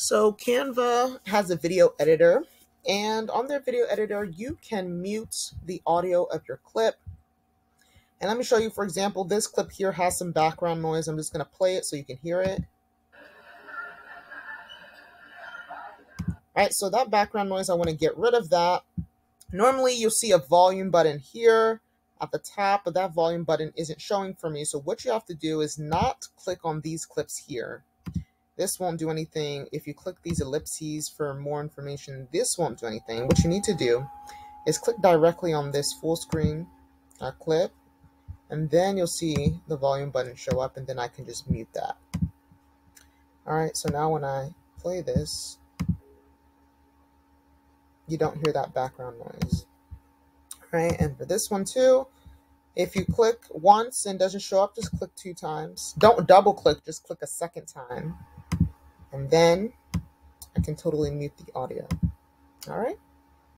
So Canva has a video editor, and on their video editor, you can mute the audio of your clip. And let me show you, for example, this clip here has some background noise. I'm just going to play it so you can hear it. All right, so that background noise, I want to get rid of that. Normally, you'll see a volume button here at the top, but that volume button isn't showing for me. So what you have to do is not click on these clips here. This won't do anything. If you click these ellipses for more information, this won't do anything. What you need to do is click directly on this full screen uh, clip, and then you'll see the volume button show up, and then I can just mute that. All right, so now when I play this, you don't hear that background noise. All right, and for this one too, if you click once and doesn't show up, just click two times. Don't double click, just click a second time and then I can totally mute the audio. All right.